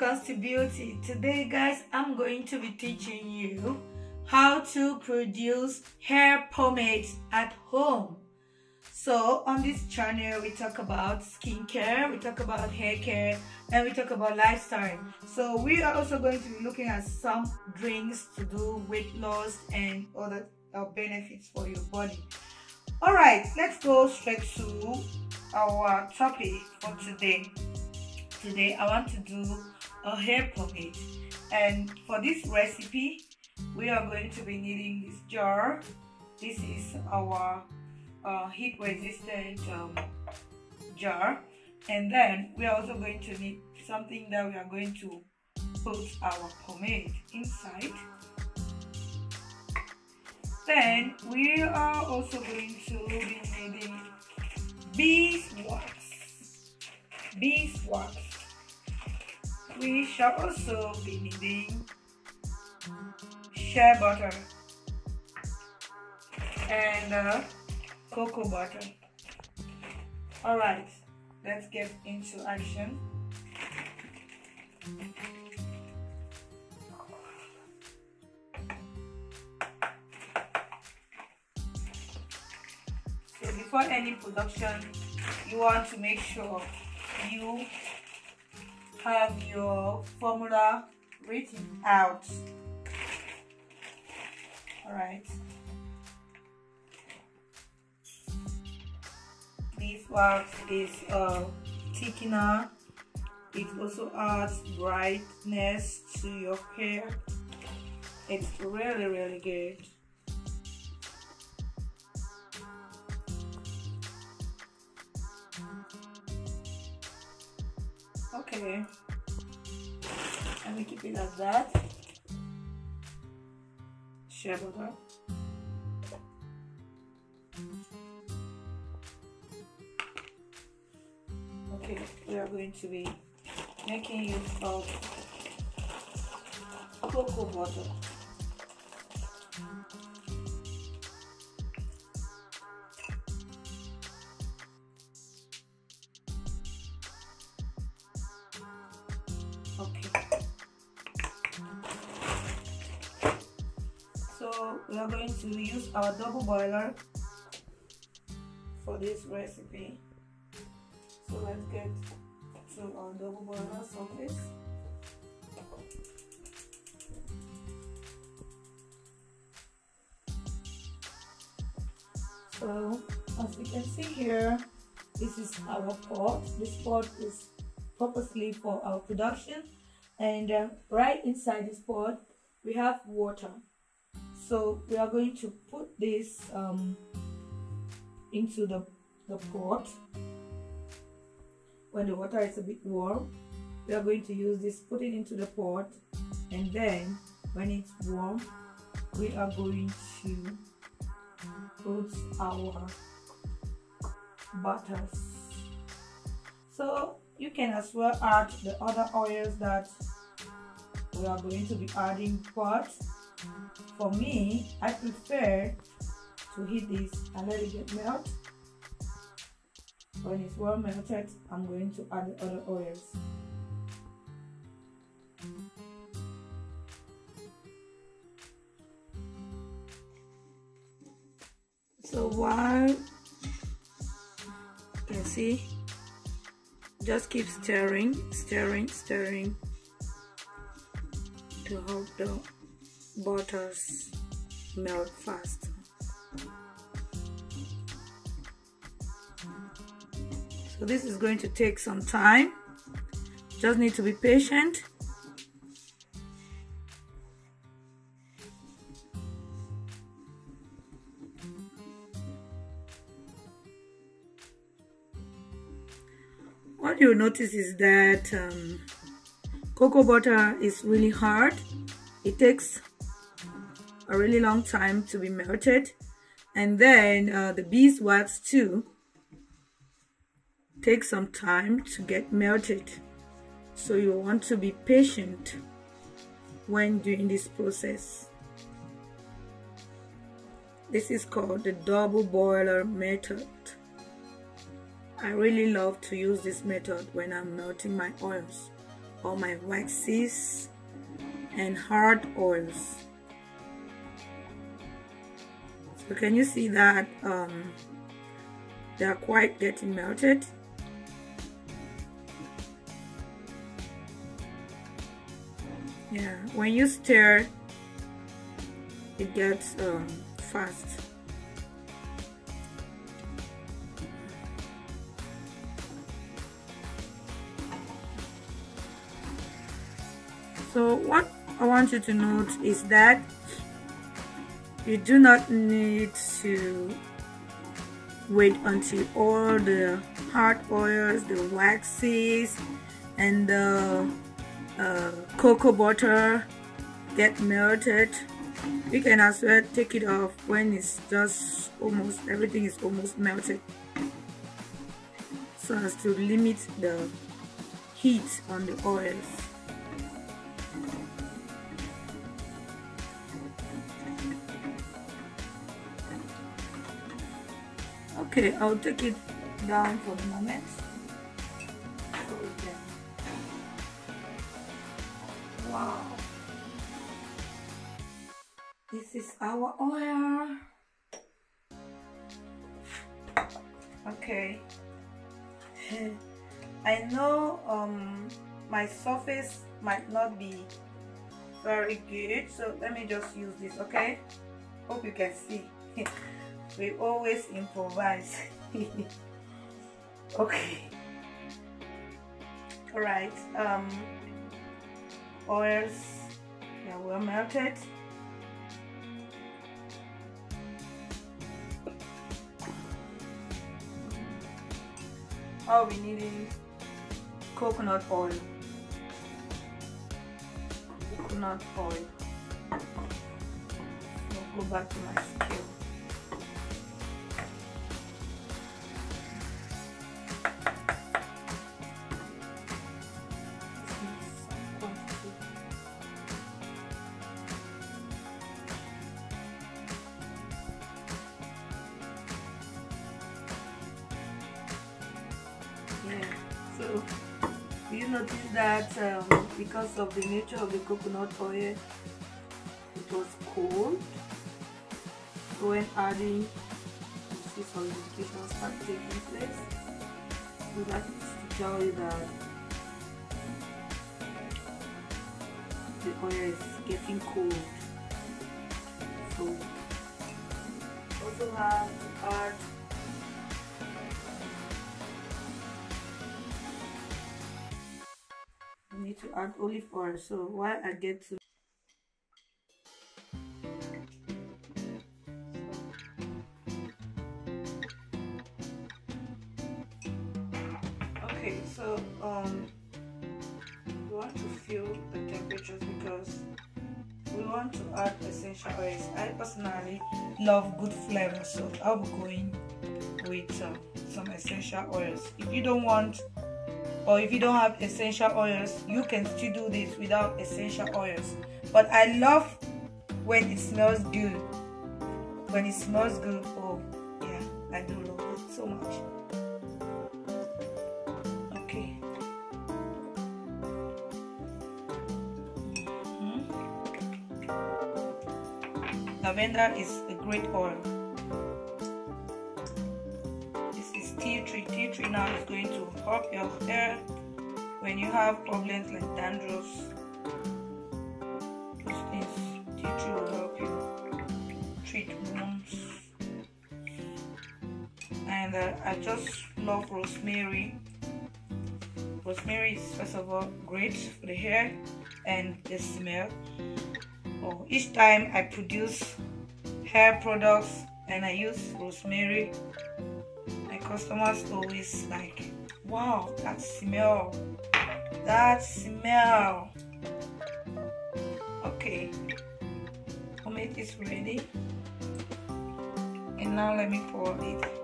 Consty Beauty. Today guys, I'm going to be teaching you how to produce hair pomade at home. So on this channel, we talk about skincare, we talk about hair care, and we talk about lifestyle. So we are also going to be looking at some drinks to do weight loss and other uh, benefits for your body. All right, let's go straight to our topic for today today I want to do a hair pomade and for this recipe we are going to be needing this jar. This is our uh, heat resistant um, jar. And then we are also going to need something that we are going to put our pomade inside. Then we are also going to be needing beeswax. Beeswax we shall also be needing shea butter and uh, cocoa butter. Alright, let's get into action. So before any production, you want to make sure you have your formula written out. Alright. This wax is uh, a thickener. It also adds brightness to your hair. It's really, really good. Okay. Me keep it like that. Shea butter. Okay, we are going to be making use of cocoa butter. So we are going to use our double boiler for this recipe. So let's get to our double boiler surface. So as you can see here, this is our pot. This pot is purposely for our production. And uh, right inside this pot we have water. So we are going to put this um, into the, the pot. When the water is a bit warm we are going to use this put it into the pot. And then when it's warm we are going to put our butters. So you can as well add the other oils that we are going to be adding but for me I prefer to heat this and let it get melt. When it's well melted I'm going to add the other oils. So while you can see just keep stirring stirring stirring to help the butters melt fast. So this is going to take some time. Just need to be patient what you'll notice is that um, cocoa butter is really hard. It takes a really long time to be melted. And then uh, the beeswax too takes some time to get melted. So you want to be patient when doing this process. This is called the double boiler method I really love to use this method when I'm melting my oils or my waxes and hard oils. So can you see that um, they are quite getting melted? Yeah when you stir it gets um, fast so what I want you to note is that you do not need to wait until all the hard oils the waxes and the uh, cocoa butter get melted. You can as well take it off when it's just almost everything is almost melted. So as to limit the heat on the oils okay I'll take it down for the moment wow. This is our oil. Okay I know um my surface might not be very good so let me just use this okay hope you can see we always improvise. Okay. All right um oils are well melted. All we need is coconut oil. Coconut oil. Go back to my you notice that um, because of the nature of the coconut oil it was cold. So when adding you see solidification start taking place. So that is to tell you that the oil is getting cold. So also have to add add olive oil so while I get to okay so um we want to feel the temperatures because we want to add essential oils. I personally love good flavor so I'll be going with uh, some essential oils. If you don't want or if you don't have essential oils you can still do this without essential oils. But I love when it smells good. When it smells good oh yeah I do love it so much. Okay. Mm -hmm. lavender is a great oil tea tree. Tea tree now is going to help your hair when you have problems like dandruff. Those things, tea tree will help you treat wounds. And uh, I just love rosemary. Rosemary is first of all great for the hair and the smell. Oh, each time I produce hair products and I use rosemary customers always like wow that smell that smell. Okay pomade is ready. And now let me pour it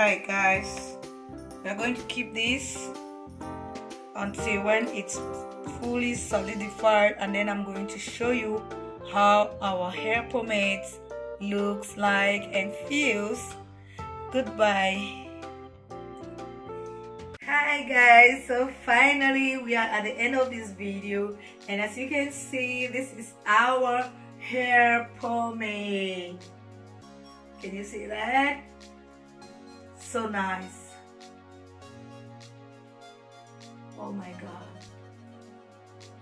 Right guys, we are going to keep this until when it's fully solidified and then I'm going to show you how our hair pomade looks like and feels. Goodbye. Hi guys, so finally we are at the end of this video and as you can see this is our hair pomade. Can you see that? So nice. Oh my god.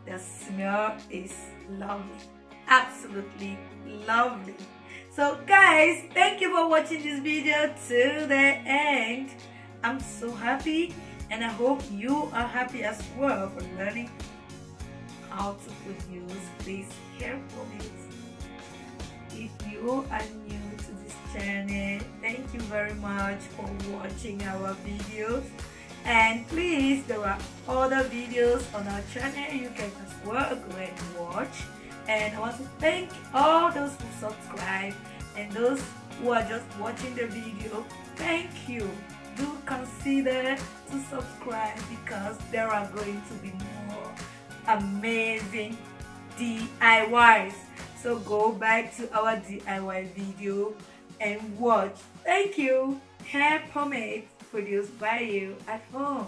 The smell is lovely. Absolutely lovely. So guys, thank you for watching this video to the end. I'm so happy and I hope you are happy as well for learning how to produce this hair pomade. If you are new you very much for watching our videos. And please there are other videos on our channel you can as well go and watch. And I want to thank all those who subscribe and those who are just watching the video. Thank you. Do consider to subscribe because there are going to be more amazing DIYs so go back to our DIY video and watch thank you hair pomade produced by you at home.